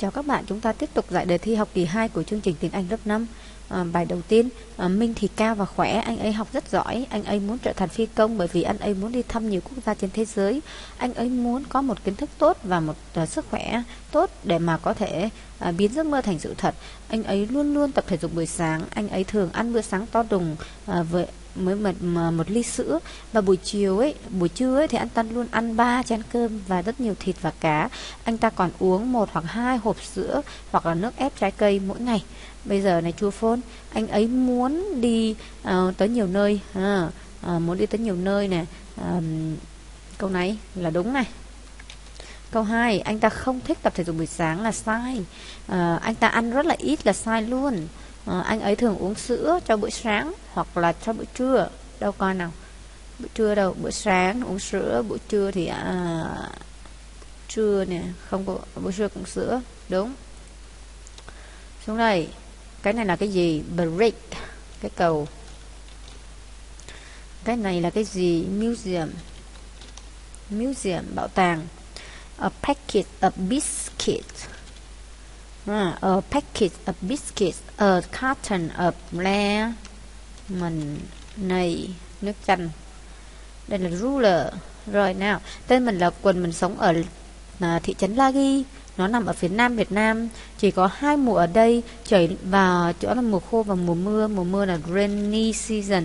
Chào các bạn, chúng ta tiếp tục giải đề thi học kỳ 2 của chương trình tiếng Anh lớp 5. À, bài đầu tiên, à, Minh thì cao và khỏe, anh ấy học rất giỏi, anh ấy muốn trở thành phi công bởi vì anh ấy muốn đi thăm nhiều quốc gia trên thế giới. Anh ấy muốn có một kiến thức tốt và một à, sức khỏe tốt để mà có thể à, biến giấc mơ thành sự thật. Anh ấy luôn luôn tập thể dục buổi sáng, anh ấy thường ăn bữa sáng to đùng à, với mới một, một ly sữa. Và buổi chiều ấy buổi trưa ấy thì anh ta luôn ăn ba chén cơm và rất nhiều thịt và cá. Anh ta còn uống một hoặc hai hộp sữa hoặc là nước ép trái cây mỗi ngày. Bây giờ này chua phôn anh ấy muốn đi uh, tới nhiều nơi. À, uh, muốn đi tới nhiều nơi nè. Uh, câu này là đúng này. Câu 2, anh ta không thích tập thể dục buổi sáng là sai. À, anh ta ăn rất là ít là sai luôn à, anh ấy thường uống sữa cho bữa sáng hoặc là cho bữa trưa. Đâu coi nào? Bữa trưa đâu? Bữa sáng uống sữa bữa trưa thì à, trưa nè không có bữa trưa cũng sữa. Đúng. Xuống đây. Cái này là cái gì? Brick. Cái cầu. Cái này là cái gì? Museum. Museum bảo tàng. A packet of biscuits uh, a packet of biscuits a carton of lemon này nước chanh. Đây là ruler. Rồi nào tên mình là Quỳnh, mình sống ở à, thị trấn lagi nó nằm ở phía nam Việt Nam. Chỉ có hai mùa ở đây trời vào chỗ là mùa khô và mùa mưa. Mùa mưa là rainy season.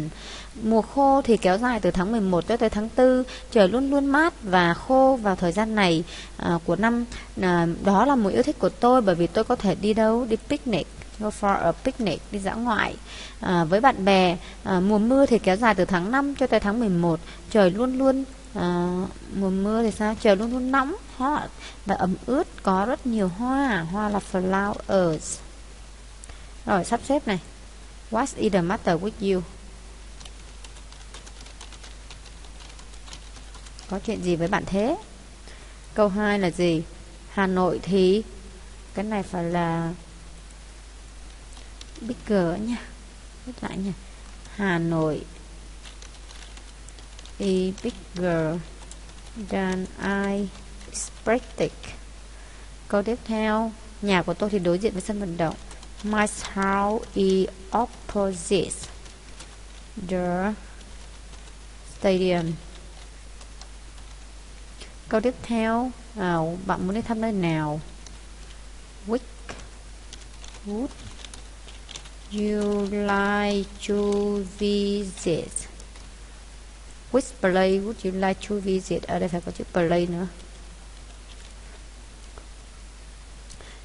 Mùa khô thì kéo dài từ tháng 11 cho tới tháng 4, trời luôn luôn mát và khô vào thời gian này à, của năm. À, đó là mùa yêu thích của tôi bởi vì tôi có thể đi đâu, đi picnic, go for a picnic, đi dã ngoại à, với bạn bè. À, mùa mưa thì kéo dài từ tháng 5 cho tới tháng 11, trời luôn luôn à, mùa mưa thì sao? Trời luôn luôn nóng, hot và ẩm ướt, có rất nhiều hoa, hoa là flowers. Rồi sắp xếp này. What's is the matter with you? có chuyện gì với bạn thế câu 2 là gì Hà Nội thì cái này phải là bigger nha viết lại nha Hà Nội a bigger than I expected. Câu tiếp theo nhà của tôi thì đối diện với sân vận động. My house is opposite the stadium. Câu tiếp theo à, Bạn muốn đi thăm nơi nào? Which Would you like to visit? Which place would you like to visit? Ở đây phải có chữ place nữa.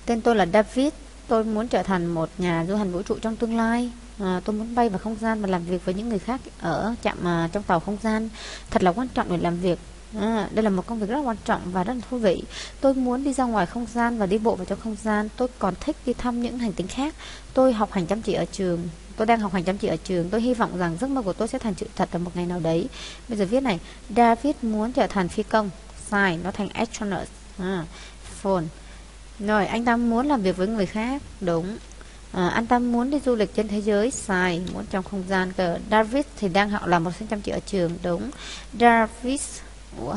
Tên tôi là David. Tôi muốn trở thành một nhà du hành vũ trụ trong tương lai. À, Tôi muốn bay vào không gian và làm việc với những người khác ở chạm à, trong tàu không gian. Thật là quan trọng để làm việc À, đây là một công việc rất quan trọng và rất là thú vị. Tôi muốn đi ra ngoài không gian và đi bộ vào trong không gian. Tôi còn thích đi thăm những hành tinh khác. Tôi học hành chăm chỉ ở trường. Tôi đang học hành chăm chỉ ở trường. Tôi hy vọng rằng giấc mơ của tôi sẽ thành sự thật ở một ngày nào đấy. Bây giờ viết này, David muốn trở thành phi công. Sai, nó thành astronaut. À, phone. Rồi, anh ta muốn làm việc với người khác. Đúng. À, anh ta muốn đi du lịch trên thế giới sai muốn trong không gian cơ David thì đang học làm một sinh chăm chỉ ở trường đúng David Ủa?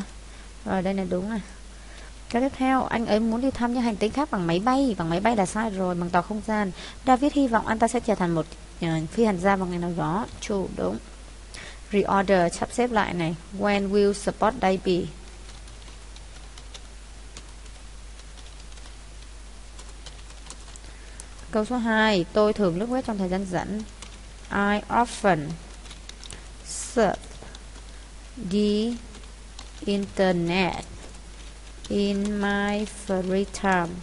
Rồi đây là đúng này. Cái tiếp theo, anh ấy muốn đi thăm những hành tinh khác bằng máy bay. Bằng máy bay là sai rồi, bằng tàu không gian. David hy vọng anh ta sẽ trở thành một uh, phi hành gia vào ngày nào đó. Chủ đúng. Reorder, sắp xếp lại này. When will support day be? Câu số 2 Tôi thường lướt web trong thời gian rảnh. I often surf the internet in my free time.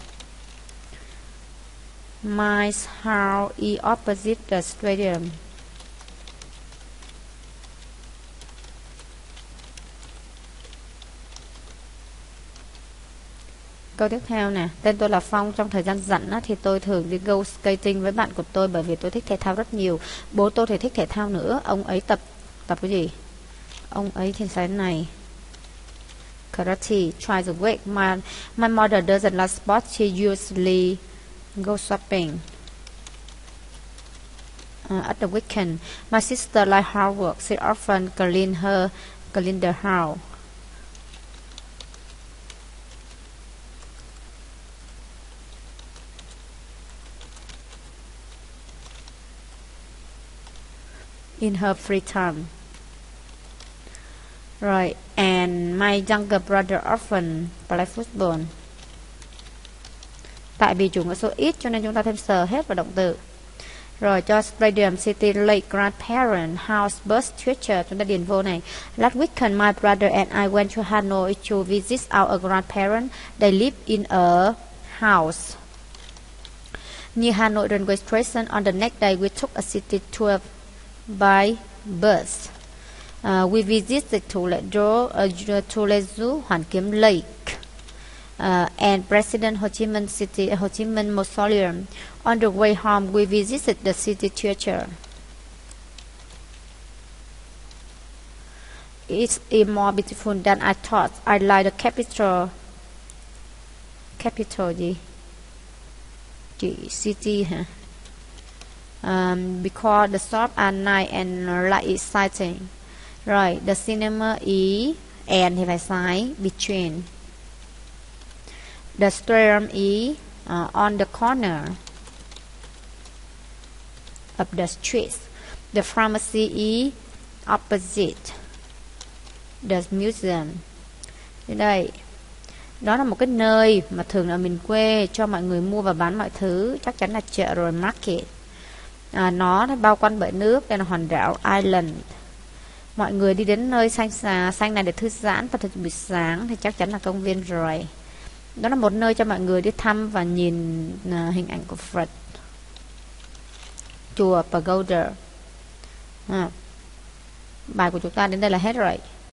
My house is opposite the stadium. Câu tiếp theo nè, tên tôi là Phong, trong thời gian rảnh á, thì tôi thường đi go skating với bạn của tôi bởi vì tôi thích thể thao rất nhiều. Bố tôi thì thích thể thao nữa, ông ấy tập tập cái gì? Ông ấy thì sáng này karate, tries awake. My, my mother doesn't like sports. She usually goes shopping. Uh, at the weekend, my sister likes hard work. She often clean her, clean the house. in her free time. Rồi, and my younger brother often play football. Tại vì chủ ngữ số ít cho nên chúng ta thêm sờ hết vào động từ. Rồi cho Stadium City Lake Grandparent House Bus Teacher chúng ta điền vô này. Last weekend my brother and I went to Hanoi to visit our grandparents. They live in a house near Hanoi railway station. On the next day we took a city tour by bus. Uh, we visited Tuledo, uh, Tulezu Hoàn Kiếm Lake uh, and President Ho Chi Minh City, Ho Chi Minh Mausoleum. On the way home, we visited the city theater. It's more beautiful than I thought. I like the capital. Capital gì? Chị city hả? Um, because the shops are nice and like exciting. Rồi, the cinema is and thì phải sai between. The stadium is e, uh, on the corner of the street. The pharmacy is opposite the museum. Đến đây, đó là một cái nơi mà thường là miền quê cho mọi người mua và bán mọi thứ, chắc chắn là chợ rồi market. À, nó bao quanh bởi nước, đây là hòn đảo Island. Mọi người đi đến nơi xanh xà, xanh này để thư giãn và thật buổi sáng thì chắc chắn là công viên rồi. Đó là một nơi cho mọi người đi thăm và nhìn à, hình ảnh của Phật chùa Pagoda à. bài của chúng ta đến đây là hết rồi